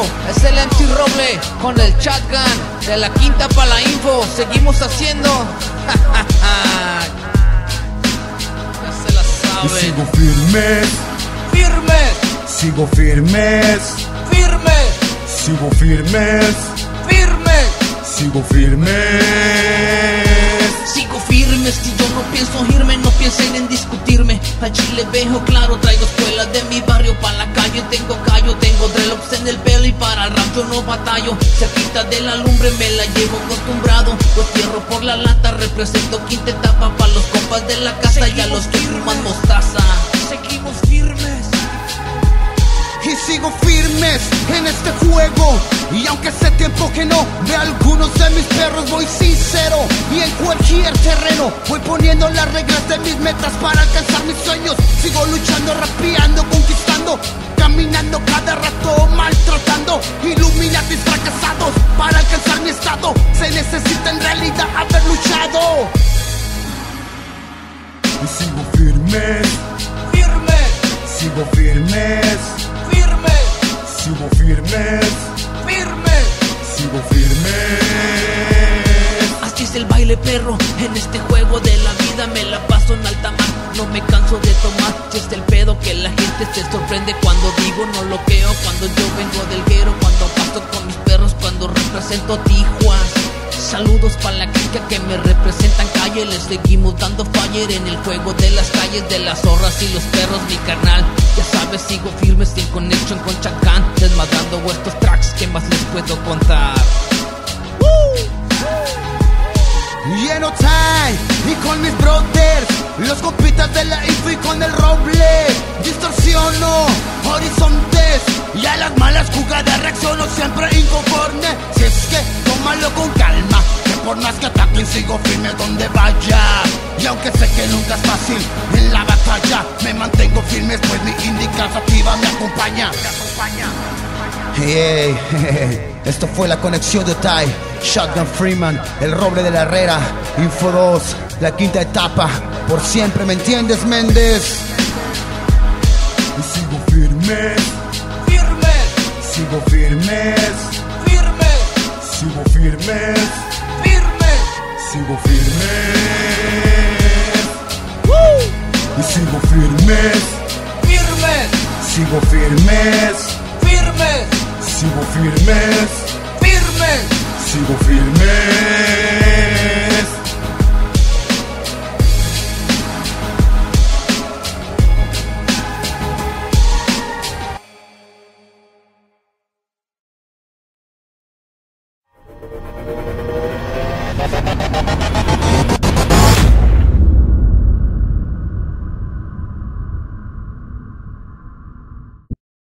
Yo, es el MC Roble con el shotgun de la quinta para la info. Seguimos haciendo. ya se la saben. sigo firmes, Firmes, sigo firmes, firmes, sigo firmes, firmes. sigo firmes. Sigo firme, si yo no pienso irme, no piensen en discutirme. Allí le veo claro, traigo escuela de mi barrio para la calle. Tengo callo, tengo en el pelo y para el no batallo. Cerquita de la lumbre me la llevo acostumbrado. Los cierro por la lata, represento quinta etapa para los compas de la casa y a los que fuman mostaza. Seguimos firmes. y sigo firmes en este juego. Y aunque hace tiempo que no ve algunos de mis perros, voy sincero. Y en cualquier terreno voy poniendo las reglas de mis metas para alcanzar mis sueños. Sigo luchando, rapeando, conquistando. Caminando cada rato, fracasados para alcanzar mi estado Se necesita en realidad haber luchado. Y sigo firmes, Firmes, sigo firmes, firmes, sigo firmes, firmes. sigo firmes. Así es el baile perro, en este juego de la vida me la paso en alta mar, no me canso de tomar, si es el pedo que la gente se sorprende cuando digo no lo creo, cuando yo vengo del guero, cuando paso con represento Tijuas. Saludos para la clica que me representan calle, les seguimos dando fire en el juego de las calles, de las zorras y los perros, mi carnal. Ya sabes, sigo firme sin conexión con Chacán, desmadando estos tracks, ¿qué más les puedo contar? Lleno time y con mis brothers Los compitas de la info y con el roble Distorsiono horizontes Y a las malas jugadas reacciono siempre sigo firme donde vaya. Y aunque sé que nunca es fácil en la batalla Me mantengo firme pues mi indicativa me acompaña. Me acompaña Hey, hey, esto fue la conexión de Tai, Shotgun Freeman, el roble de la Herrera, Info 2, la quinta etapa, por siempre, ¿me entiendes, Méndez? Y sigo firmes, Firmes, sigo firmes, firmes, sigo firmes. Sigo firmes. Y sigo firmes, Firmes, sigo firmes, firmes, sigo firmes, firmes. sigo firmes.